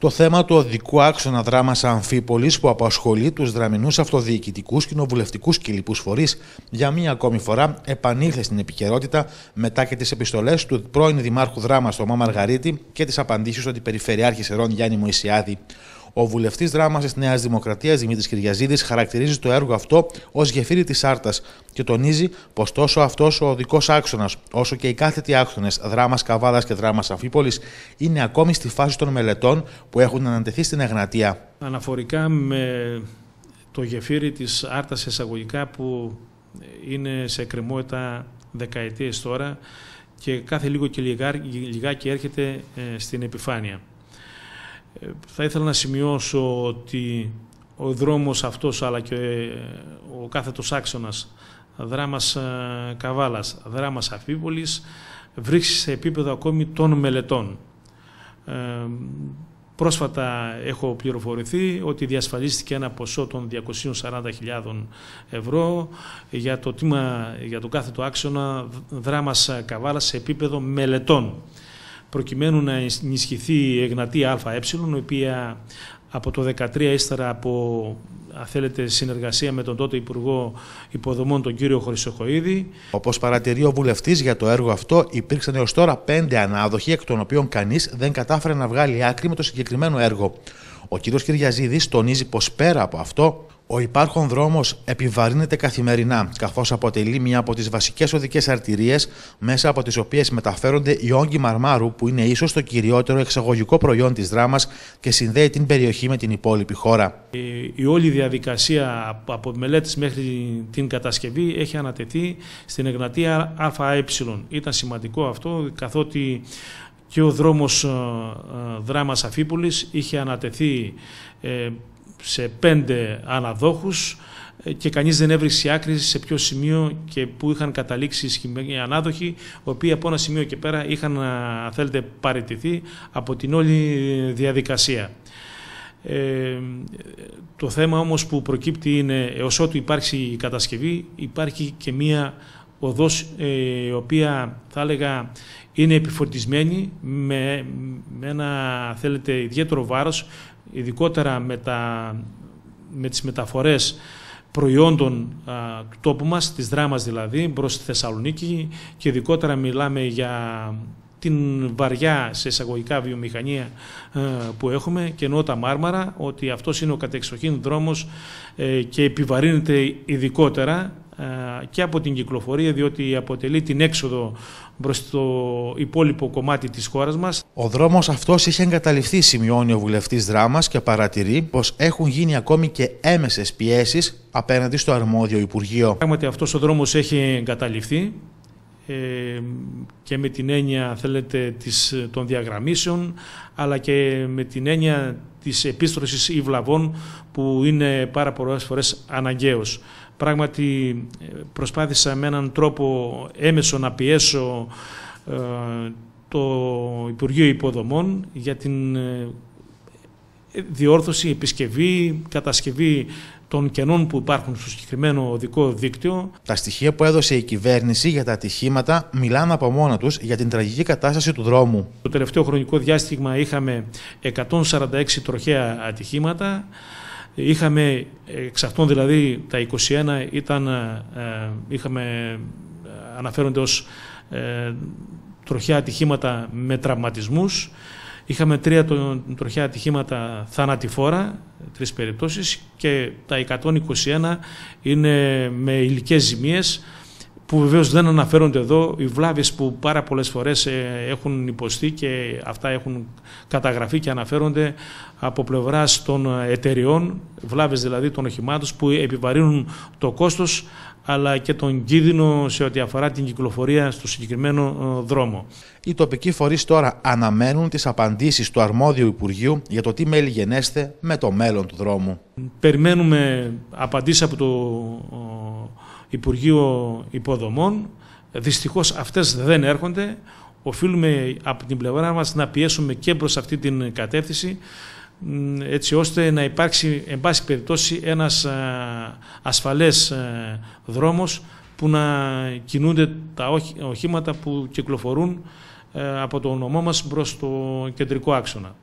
Το θέμα του οδικού άξονα δράμα Αμφίπολης που απασχολεί τους δραμινού αυτοδιοικητικούς, κοινοβουλευτικούς και λοιπούς φορείς για μία ακόμη φορά επανήλθε στην επικαιρότητα μετά και τις επιστολές του πρώην Δημάρχου Δράμα Θωμά Μαργαρίτη και τις απαντήσεις του Αντιπεριφερειάρχης Ερών Γιάννη Μωησιάδη. Ο βουλευτής δράμα τη Νέα Δημοκρατία Δημήτρης Κυριαζίδης χαρακτηρίζει το έργο αυτό ως γεφύρι της Άρτα και τονίζει πως τόσο αυτός ο οδικό άξονας όσο και οι κάθετοι άξονες δράμας Καβάδας και δράμας Αμφίπολης είναι ακόμη στη φάση των μελετών που έχουν ανατεθεί στην Εγνατία. Αναφορικά με το γεφύρι της Άρτα εισαγωγικά που είναι σε εκκρεμότητα δεκαετίες τώρα και κάθε λίγο και λιγάκι έρχεται ε, στην επιφάνεια. Ε, θα ήθελα να σημειώσω ότι ο δρόμος αυτός αλλά και ο κάθετος άξονας δράμας ε, Καβάλας, δράμας Αφίπολης βρίσκει σε επίπεδο ακόμη των μελετών. Ε, πρόσφατα έχω πληροφορηθεί ότι διασφαλίστηκε ένα ποσό των 240.000 ευρώ για το, τίμα, για το κάθετο άξονα δράμας Καβάλας σε επίπεδο μελετών προκειμένου να ενισχυθεί η Εγνατή ΑΕ, η οποία από το 2013 ύστερα από θέλετε, συνεργασία με τον τότε Υπουργό Υποδομών, τον κύριο Χρυσοχοίδη. Όπως παρατηρεί ο βουλευτής για το έργο αυτό, υπήρξαν έως τώρα πέντε ανάδοχοι, εκ των οποίων κανείς δεν κατάφερε να βγάλει άκρη με το συγκεκριμένο έργο. Ο κύριος Κυριαζίδης τονίζει πως πέρα από αυτό, ο υπάρχον δρόμος επιβαρύνεται καθημερινά, καθώς αποτελεί μια από τις βασικές οδικές αρτηρίες μέσα από τις οποίες μεταφέρονται οι όγκοι μαρμάρου που είναι ίσως το κυριότερο εξαγωγικό προϊόν της δράμας και συνδέει την περιοχή με την υπόλοιπη χώρα. Η, όλη διαδικασία από μελέτης μέχρι την κατασκευή έχει ανατεθεί στην Εγνατία ΑΕ. Ήταν σημαντικό αυτό καθότι και ο δρόμος ε, ε, δράμας Αφίπολης είχε ανατεθεί ε, σε πέντε αναδόχους και κανείς δεν έβριξε άκρη σε ποιο σημείο και που είχαν καταλήξει οι ανάδοχοι, οι οποίοι από ένα σημείο και πέρα είχαν, θέλετε, παραιτηθεί από την όλη διαδικασία. Ε, το θέμα όμως που προκύπτει είναι, έως ότου υπάρξει η κατασκευή, υπάρχει και μία οδός η οποία θα έλεγα είναι επιφορτισμένη με, με ένα θέλετε ιδιαίτερο βάρος ειδικότερα με, τα, με τις μεταφορές προϊόντων α, του τόπου μας, της δράμας δηλαδή, προς τη Θεσσαλονίκη και ειδικότερα μιλάμε για την βαριά σε εισαγωγικά βιομηχανία που έχουμε και εννοώ τα Μάρμαρα ότι αυτός είναι ο κατεξοχήν δρόμος ε, και επιβαρύνεται ειδικότερα και από την κυκλοφορία διότι αποτελεί την έξοδο προς το υπόλοιπο κομμάτι της χώρας μας. Ο δρόμος αυτός είχε εγκαταλειφθεί, σημειώνει ο βουλευτής Δράμας και παρατηρεί πως έχουν γίνει ακόμη και έμεσες πιέσεις απέναντι στο αρμόδιο Υπουργείο. Πράγματι αυτός ο δρόμος έχει εγκαταλειφθεί ε, και με την έννοια θέλετε της, των διαγραμμίσεων αλλά και με την έννοια της επίστρωσης υβλαβών που είναι πάρα πολλές φορές αναγκαίος. Πράγματι προσπάθησα με έναν τρόπο έμεσο να πιέσω ε, το Υπουργείο Υποδομών για την ε, διόρθωση, επισκευή, κατασκευή των κενών που υπάρχουν στο συγκεκριμένο οδικό δίκτυο. Τα στοιχεία που έδωσε η κυβέρνηση για τα ατυχήματα μιλάνε από μόνα τους για την τραγική κατάσταση του δρόμου. Το τελευταίο χρονικό διάστημα είχαμε 146 τροχαία ατυχήματα. Είχαμε, εξ αυτών δηλαδή τα 21 ήταν, ε, είχαμε, ε, αναφέρονται ως ε, τροχιά ατυχήματα με τραυματισμούς. Είχαμε τρία τροχιά ατυχήματα θανατηφόρα, τρεις περιπτώσεις και τα 121 είναι με υλικές ζημίες που βεβαίως δεν αναφέρονται εδώ, οι βλάβες που πάρα πολλές φορές ε, έχουν υποστεί και αυτά έχουν καταγραφεί και αναφέρονται από πλευράς των εταιριών, βλάβες δηλαδή των οχημάτων που επιβαρύνουν το κόστος αλλά και τον κίνδυνο σε ό,τι αφορά την κυκλοφορία στο συγκεκριμένο ε, δρόμο. Οι τοπικοί φορείς τώρα αναμένουν τις απαντήσεις του αρμόδιου Υπουργείου για το τι μέλη γενέστε με το μέλλον του δρόμου. Περιμένουμε απαντήσεις από το Υπουργείο Υποδομών. Δυστυχώς αυτές δεν έρχονται. Οφείλουμε από την πλευρά μας να πιέσουμε και προς αυτή την κατεύθυνση έτσι ώστε να υπάρξει εν πάση περιπτώσει ένας ασφαλές δρόμος που να κινούνται τα οχήματα που κυκλοφορούν από το νομό μας προς το κεντρικό άξονα.